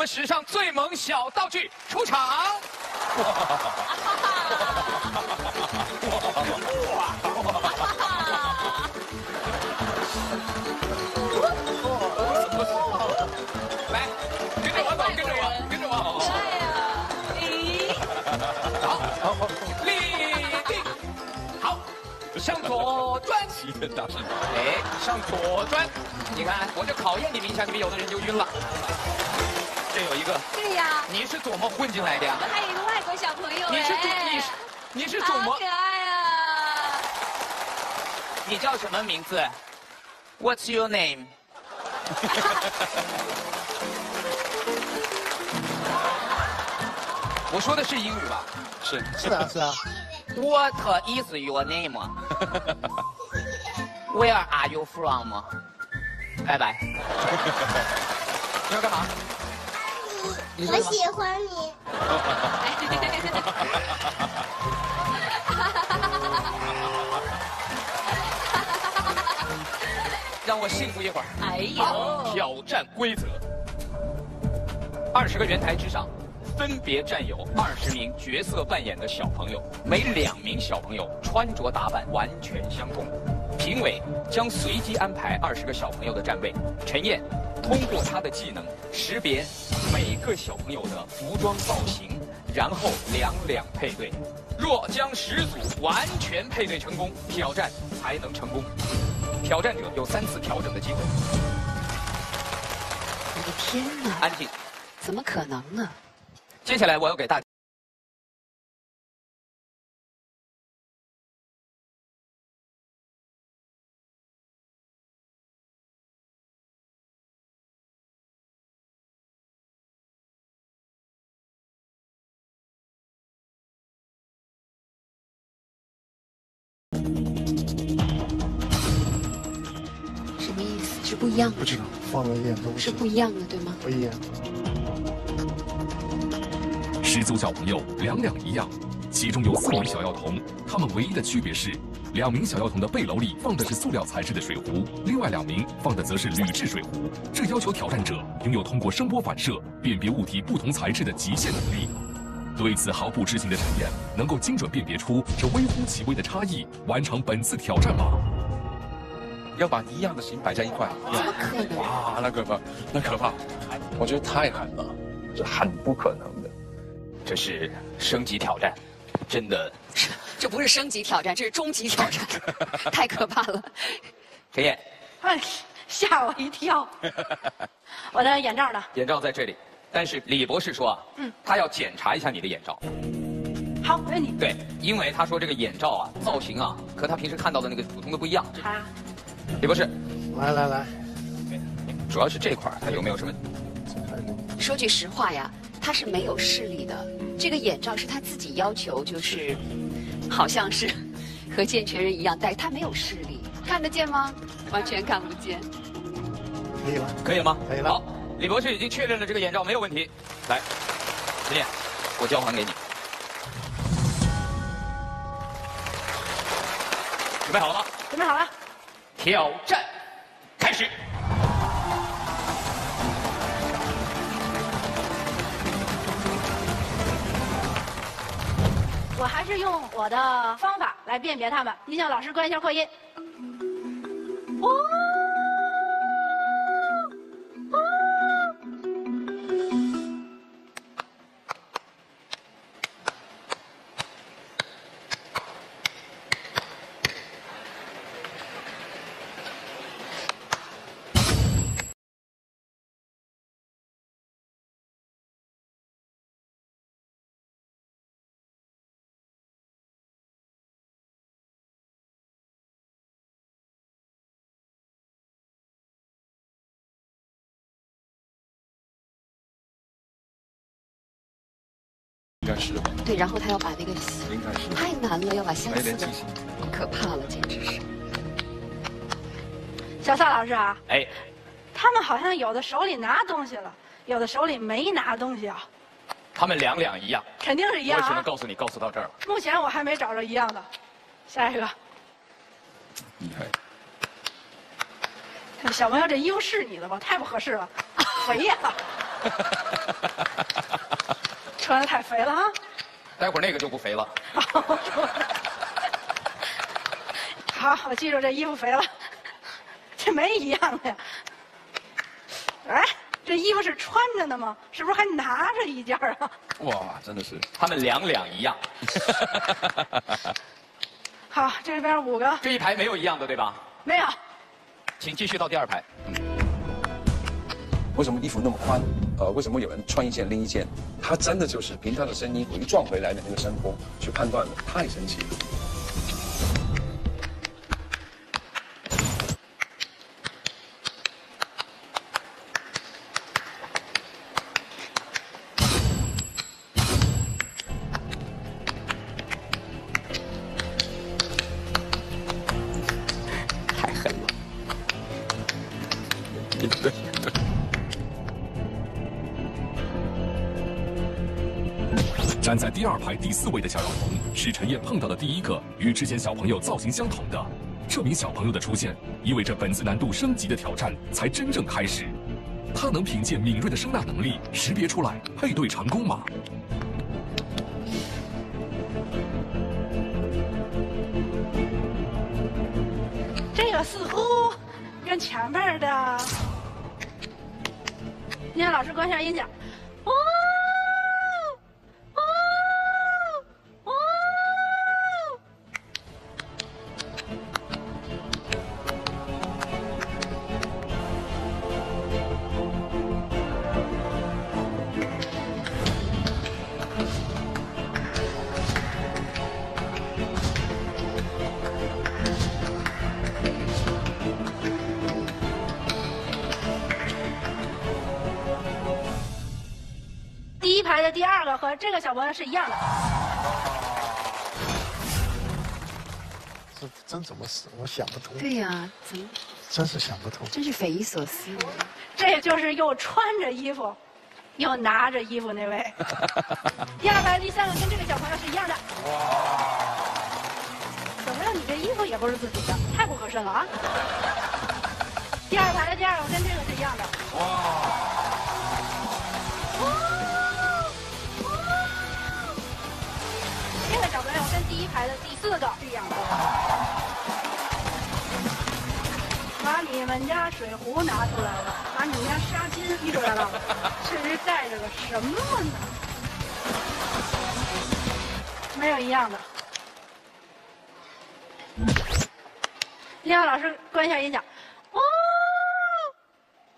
们史上最萌小道具出场。来，跟着我走，跟着我，跟着我。哎呀，咦，好，立定，好，向左转。齐天大圣，哎，向左转。你看，我就考验你们一下，你们有的人就晕了。这有一个，对呀，你是怎么混进来的呀？我还有一个外国小朋友你是你是你是怎么好可？爱啊！你叫什么名字？What's your name？我说的是英语吧是是啊是啊，？What is your name？Where are you from？拜拜。你要干嘛？我喜欢你。让我幸福一会儿。哎，呦，挑战规则：二十个圆台之上，分别站有二十名角色扮演的小朋友，每两名小朋友穿着打扮完全相同。评委将随机安排二十个小朋友的站位，陈燕通过他的技能识别每个小朋友的服装造型，然后两两配对。若将十组完全配对成功，挑战才能成功。挑战者有三次调整的机会。我的天哪，安静。怎么可能呢？接下来我要给大什么意思？是不一样的，不知道放了一点东西，是不一样的，对吗？不一样。十组小朋友两两一样，其中有四名小药童，他们唯一的区别是，两名小药童的背篓里放的是塑料材质的水壶，另外两名放的则是铝制水壶。这要求挑战者拥有通过声波反射辨别物体不同材质的极限能力。对此毫不知情的陈燕，能够精准辨别出这微乎其微的差异，完成本次挑战吗？要把一样的形摆在一块，怎么可能？哇，那可怕，那可怕，我觉得太狠了，这很不可能的。这是升级挑战，真的。这不是升级挑战，这是终极挑战，太可怕了。陈燕，哎，吓我一跳！我的眼罩呢？眼罩在这里，但是李博士说啊，嗯，他要检查一下你的眼罩。好，没问题。对，因为他说这个眼罩啊，造型啊，和他平时看到的那个普通的不一样。好呀，李博士，来来来，主要是这块儿它有没有什么？说句实话呀，他是没有视力的。这个眼罩是他自己要求，就是好像是 和健全人一样戴，他没有视力，看得见吗？完全看不见。可以了。可以了吗？可以了好，李博士已经确认了这个眼罩没有问题。来，陈燕，我交还给你。准备好了吗？准备好了。挑战开始。我还是用我的方法来辨别他们。你向老师关一下扩音。该是吧，对，然后他要把那个应该是。太难了，要把相似的可怕了，简直是。小萨老师啊，哎，他们好像有的手里拿东西了，有的手里没拿东西啊，他们两两一样，肯定是一样我只能啊。告诉你，告诉到这儿了。目前我还没找着一样的。下一个，厉害，小朋友这衣服是你的吗？太不合适了，肥呀！穿的太肥了啊！待会儿那个就不肥了。好，我记住这衣服肥了，这没一样的呀。哎，这衣服是穿着的吗？是不是还拿着一件啊？哇，真的是。他们两两一样。好，这边五个。这一排没有一样的，对吧？没有。请继续到第二排。为什么衣服那么宽？呃，为什么有人穿一件拎一件？他真的就是凭他的声音回撞回来的那个声波去判断的，太神奇了。太狠了。对对。站在第二排第四位的小姚童是陈燕碰到的第一个与之前小朋友造型相同的。这名小朋友的出现，意味着本次难度升级的挑战才真正开始。他能凭借敏锐的声呐能力识别出来配对成功吗？这个似乎跟前面的，你让老师关一下音响。的第二个和这个小朋友是一样的。这真怎么死？我想不通。对呀、怎么真是想不通。真是匪夷所思。这就是又穿着衣服，又拿着衣服那位。第二排第三个跟这个小朋友是一样的。小朋友，你这衣服也不是自己的，太不合身了啊！第二排的第二个跟这个是一样的。这排的第四个是一样的。把你们家水壶拿出来了，把你们家纱巾提出来了，这是带着个什么呢？没有一样的。另外，老师关一下音响。哦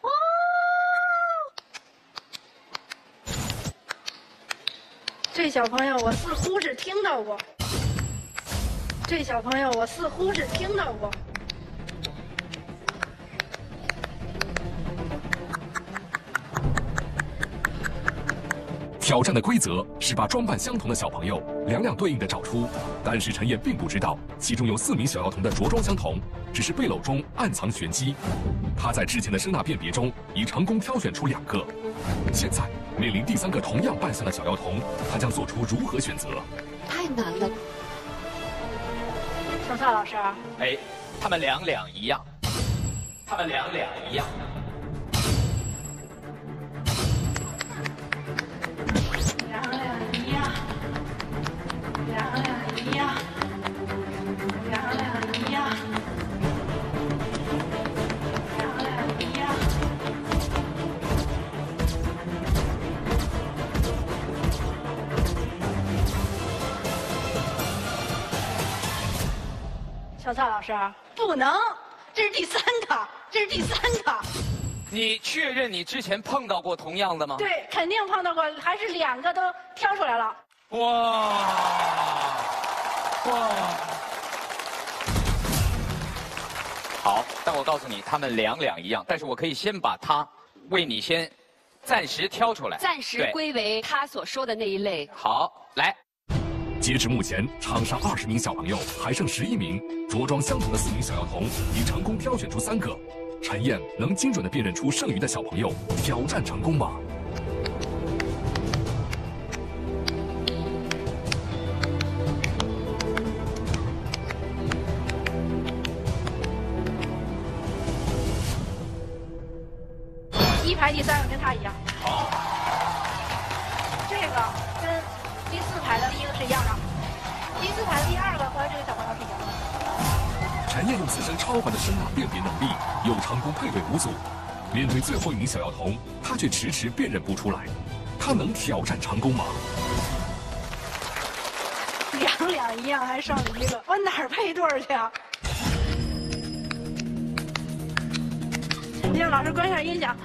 哦。这小朋友，我似乎是听到过。这小朋友，我似乎是听到过。挑战的规则是把装扮相同的小朋友两两对应的找出，但是陈燕并不知道其中有四名小妖童的着装相同，只是背篓中暗藏玄机。他在之前的声纳辨别中已成功挑选出两个，现在面临第三个同样扮相的小妖童，他将做出如何选择？太难了。小蔡老师，哎，他们两两一样，他们两两一样。小蔡老师，不能，这是第三个，这是第三个。你确认你之前碰到过同样的吗？对，肯定碰到过，还是两个都挑出来了。哇哇！好，但我告诉你，他们两两一样，但是我可以先把它为你先暂时挑出来，暂时归为他所说的那一类。好，来，截至目前，场上二十名小朋友还剩十一名，着装相同的四名小姚童已成功挑选出三个。陈燕能精准的辨认出剩余的小朋友，挑战成功吗？一排第三个跟他一样。用自身超凡的声呐辨别能力，又成功配对五组。面对最后一名小药童，他却迟迟辨认不出来。他能挑战成功吗？两两一样，还剩一个，我哪儿配对去啊？你让老师关一下音响。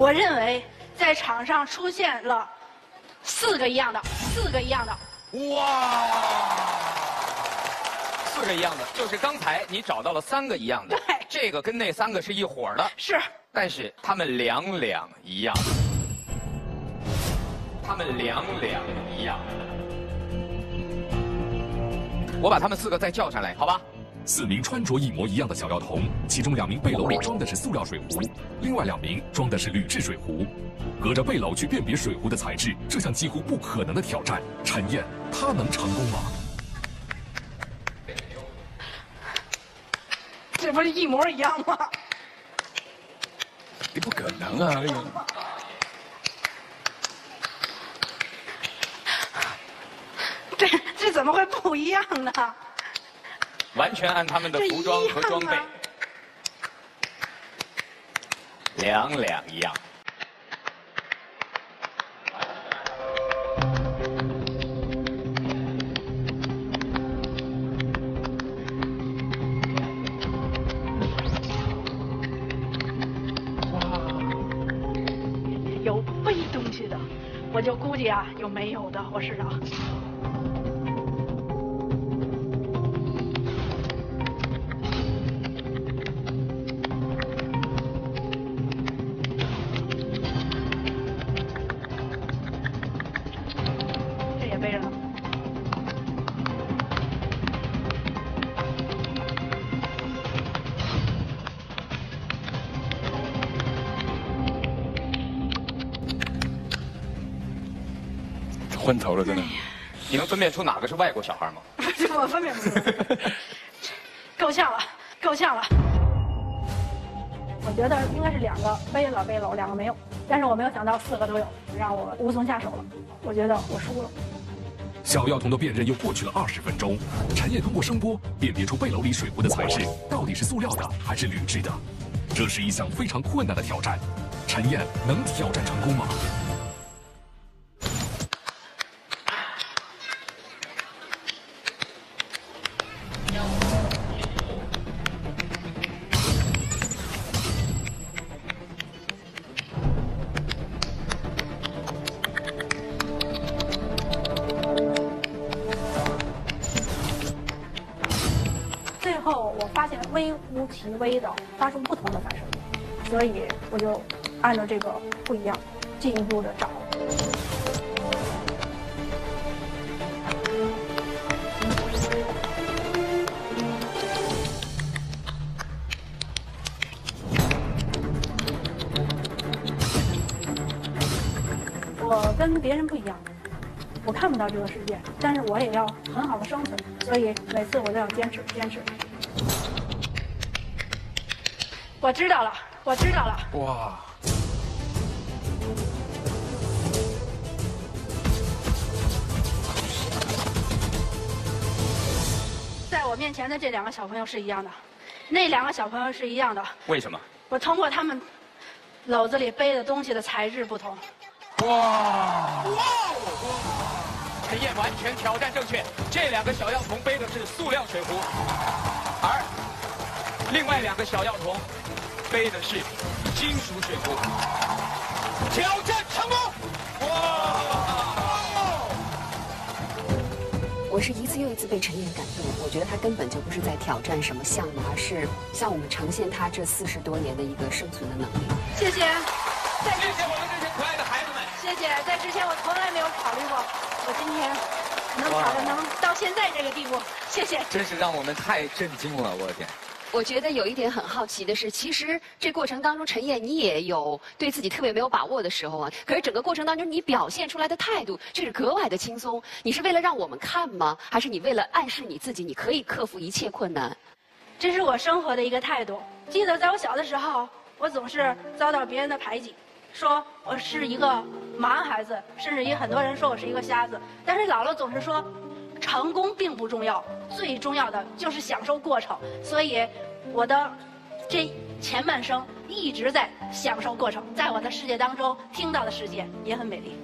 我认为在场上出现了四个一样的，四个一样的。哇，四个一样的，就是刚才你找到了三个一样的，对这个跟那三个是一伙儿的，是，但是他们两两一样，他们两两一样。我把他们四个再叫上来，好吧？四名穿着一模一样的小药童，其中两名背篓里装的是塑料水壶，另外两名装的是铝制水壶。隔着背篓去辨别水壶的材质，这项几乎不可能的挑战，陈燕她能成功吗？这不是一模一样吗？你不可能啊！那个这这怎么会不一样呢？完全按他们的服装和装备，两两一样。有背东西的，我就估计啊有没有的，我试试昏头了，真的。你能分辨出哪个是外国小孩吗？这 我分辨不出来，够呛了，够呛了。我觉得应该是两个背了背篓，两个没有，但是我没有想到四个都有，让我无从下手了。我觉得我输了。小药童的辨认又过去了二十分钟，陈燕通过声波辨别出背篓里水壶的材质到底是塑料的还是铝制的，这是一项非常困难的挑战。陈燕能挑战成功吗？微乎其微的发出不同的反射，所以我就按照这个不一样，进一步的找。我跟别人不一样，我看不到这个世界，但是我也要很好的生存，所以每次我都要坚持，坚持。我知道了，我知道了，哇，在我面前的这两个小朋友是一样的，那两个小朋友是一样的。为什么？我通过他们篓子里背的东西的材质不同，哇，哇。陈燕完全挑战正确，这两个小药童背的是塑料水壶，而另外两个小药童背的是金属水壶。挑战成功！哇！我是一次又一次被陈燕感动。我觉得他根本就不是在挑战什么项目，而是向我们呈现他这四十多年的一个生存的能力。谢谢。在谢谢我们这些可爱的孩子们。谢谢，在之前我从来没有考虑过，我今天能跑的能到现在这个地步，谢谢。真是让我们太震惊了，我的天！我觉得有一点很好奇的是，其实这过程当中，陈燕你也有对自己特别没有把握的时候啊。可是整个过程当中，你表现出来的态度却是格外的轻松。你是为了让我们看吗？还是你为了暗示你自己，你可以克服一切困难？这是我生活的一个态度。记得在我小的时候，我总是遭到别人的排挤，说我是一个盲孩子，甚至于很多人说我是一个瞎子。但是姥姥总是说。成功并不重要，最重要的就是享受过程。所以，我的这前半生一直在享受过程，在我的世界当中听到的世界也很美丽。